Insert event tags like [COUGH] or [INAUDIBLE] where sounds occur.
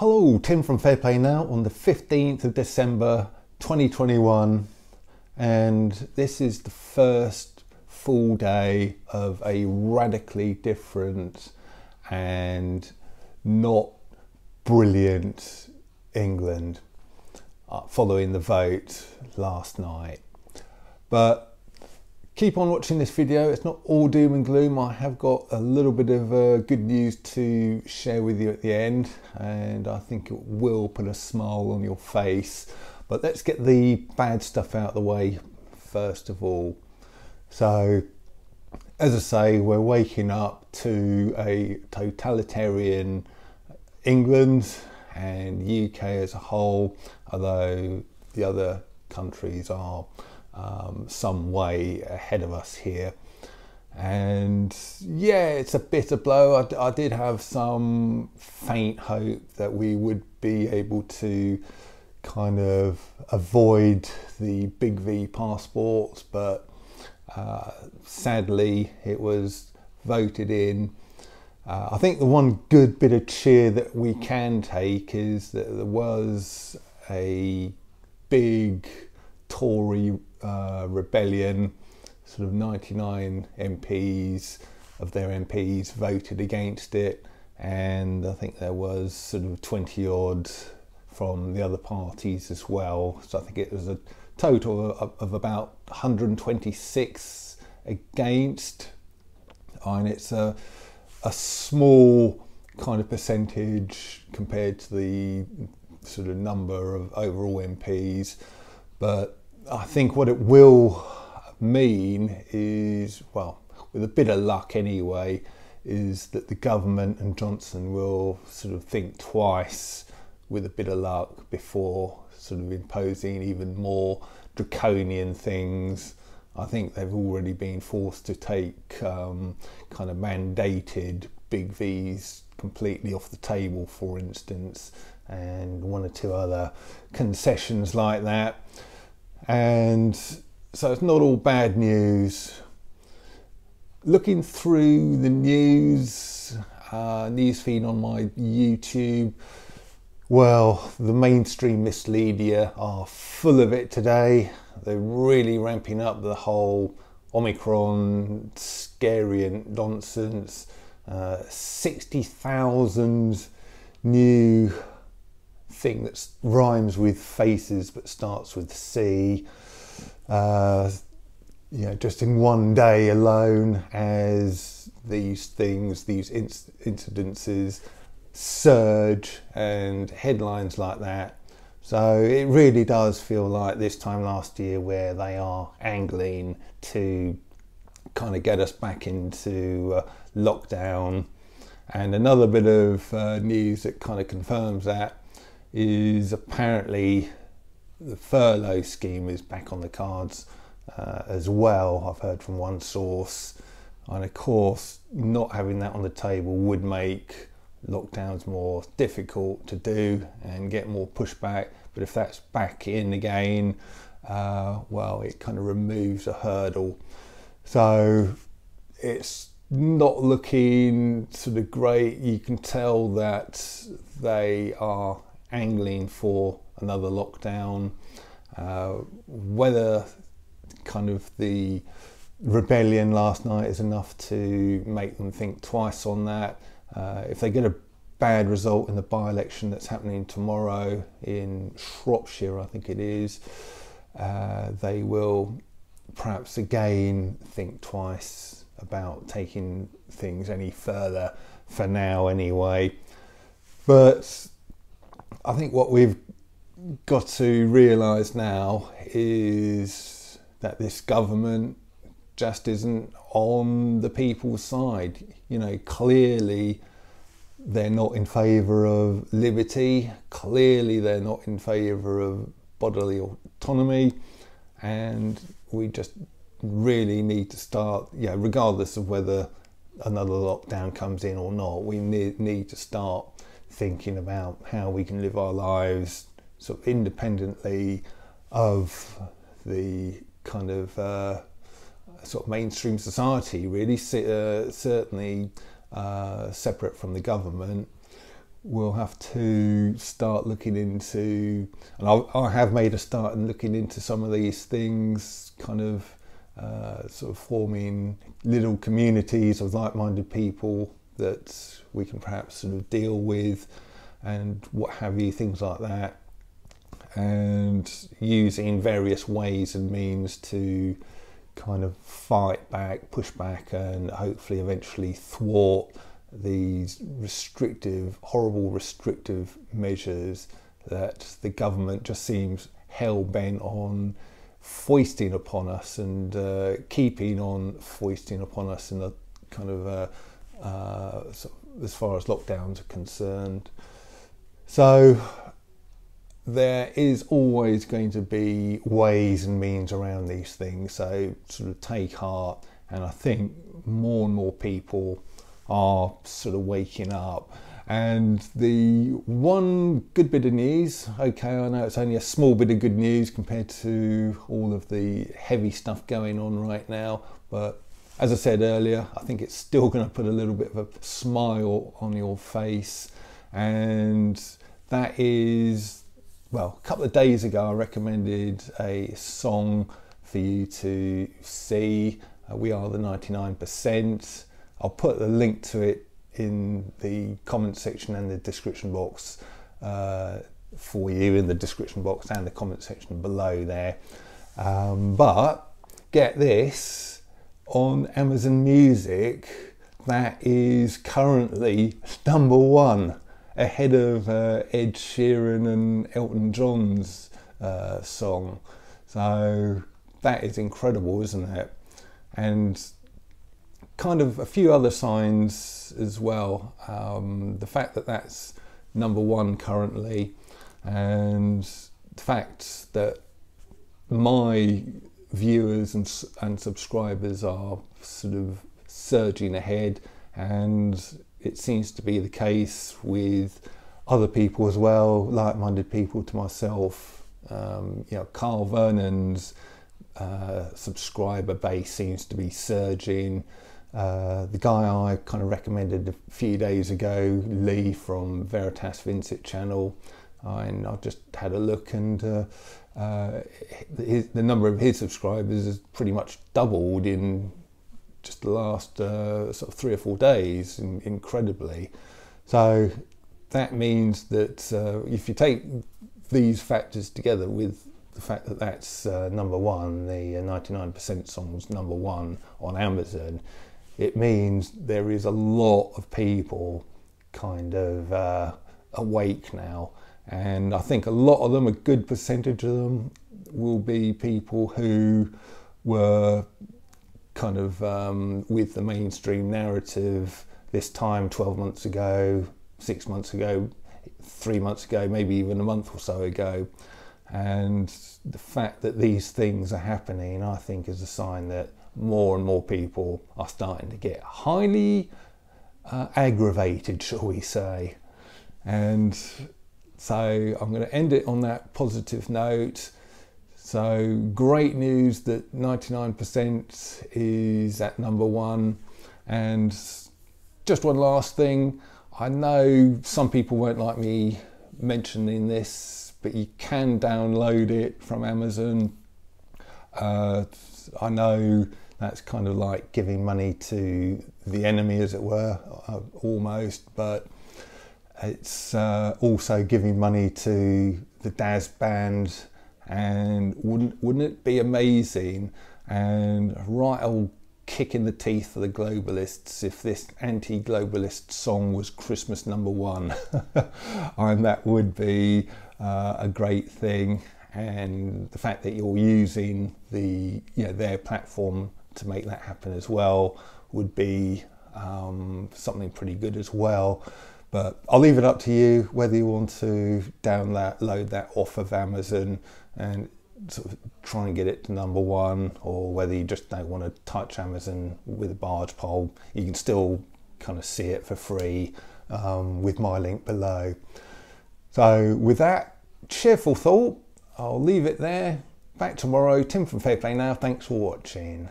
Hello, Tim from Fair Play Now on the 15th of December 2021, and this is the first full day of a radically different and not brilliant England uh, following the vote last night. But keep on watching this video. It's not all doom and gloom. I have got a little bit of uh, good news to share with you at the end, and I think it will put a smile on your face. But let's get the bad stuff out of the way first of all. So, as I say, we're waking up to a totalitarian England and UK as a whole, although the other countries are um, some way ahead of us here. And yeah, it's a bitter blow. I, I did have some faint hope that we would be able to kind of avoid the big V passports, but uh, sadly it was voted in. Uh, I think the one good bit of cheer that we can take is that there was a big Tory uh, rebellion, sort of 99 MPs of their MPs voted against it, and I think there was sort of 20 odd from the other parties as well. So I think it was a total of, of about 126 against, and it's a, a small kind of percentage compared to the sort of number of overall MPs, but I think what it will mean is, well, with a bit of luck anyway, is that the government and Johnson will sort of think twice with a bit of luck before sort of imposing even more draconian things. I think they've already been forced to take um, kind of mandated big V's completely off the table, for instance, and one or two other concessions like that. And so it's not all bad news. Looking through the news, uh, news feed on my YouTube, well, the mainstream misleadia are full of it today. They're really ramping up the whole Omicron scary nonsense. Uh, 60,000 new thing that rhymes with faces but starts with C. Uh, you know, just in one day alone, as these things, these inc- incidences surge and headlines like that. So it really does feel like this time last year where they are angling to kind of get us back into uh, lockdown. And another bit of uh, news that kind of confirms that is apparently the furlough scheme is back on the cards uh, as well. I've heard from one source, and of course, not having that on the table would make lockdowns more difficult to do and get more pushback. But if that's back in again, uh, well, it kind of removes a hurdle. So it's not looking sort of great. You can tell that they are angling for another lockdown. Uh, whether kind of the rebellion last night is enough to make them think twice on that. Uh, if they get a bad result in the by-election that's happening tomorrow in Shropshire, I think it is, uh, they will perhaps again think twice about taking things any further for now anyway. But I think what we've got to realise now is that this government just isn't on the people's side. You know, clearly they're not in favour of liberty, clearly they're not in favour of bodily autonomy, and we just really need to start, yeah, regardless of whether another lockdown comes in or not, we need, need to start thinking about how we can live our lives sort of independently of the kind of uh, sort of mainstream society, really, uh, certainly uh, separate from the government. we'll have to start looking into, and I'll, I have made a start in looking into some of these things, kind of uh, sort of forming little communities of like-minded people that we can perhaps sort of deal with and what have you, things like that, and using various ways and means to kind of fight back, push back, and hopefully eventually thwart these restrictive, horrible restrictive measures that the government just seems hell bent on foisting upon us and uh, keeping on foisting upon us in a kind of uh, uh, as far as lockdowns are concerned. So there is always going to be ways and means around these things. So sort of take heart, and I think more and more people are sort of waking up. And the one good bit of news, okay, I know it's only a small bit of good news compared to all of the heavy stuff going on right now, but as I said earlier, I think it's still going to put a little bit of a smile on your face. And that is, well, a couple of days ago, I recommended a song for you to see. Uh, we are the 99%. I'll put the link to it in the comment section and the description box uh, for you in the description box and the comment section below there. Um, but get this on Amazon Music, that is currently number one ahead of uh, Ed Sheeran and Elton John's uh, song. So that is incredible, isn't it? And kind of a few other signs as well. Um, the fact that that's number one currently, and the fact that my viewers and, and subscribers are sort of surging ahead, and it seems to be the case with other people as well, like-minded people to myself. Um, you know, Carl Vernon's uh, subscriber base seems to be surging. Uh, the guy I kind of recommended a few days ago, Lee from Veritas Vincit channel, and I've just had a look and uh, uh, his, the number of his subscribers has pretty much doubled in just the last uh, sort of three or four days, in, incredibly. So that means that if you take these factors together with the fact that that's number one, the 99% songs number one on Amazon, it means there is a lot of people kind of uh, awake now. And I think a lot of them, a good percentage of them, will be people who were kind of um, with the mainstream narrative this time 12 months ago, six months ago, three months ago, maybe even a month or so ago. And the fact that these things are happening, I think, is a sign that more and more people are starting to get highly uh, aggravated, [LAUGHS] shall we say. And so I'm going to end it on that positive note. So great news that 99% is at number one. And just one last thing. I know some people won't like me mentioning this, but you can download it from Amazon. Uh, I know that's kind of like giving money to the enemy, as it were, uh, almost, but it's uh, also giving money to the Daz band. And wouldn't wouldn't it be amazing and right old kick in the teeth for the globalists if this anti-globalist song was Christmas number one? [LAUGHS] and that would be uh, a great thing and the fact that you're using the you know their platform to make that happen as well would be um, something pretty good as well. But I'll leave it up to you whether you want to download that off of Amazon and sort of try and get it to number one, or whether you just don't want to touch Amazon with a barge pole. You can still kind of see it for free um, with my link below. So, with that cheerful thought, I'll leave it there. Back tomorrow. Tim from Fair Play Now. Thanks for watching.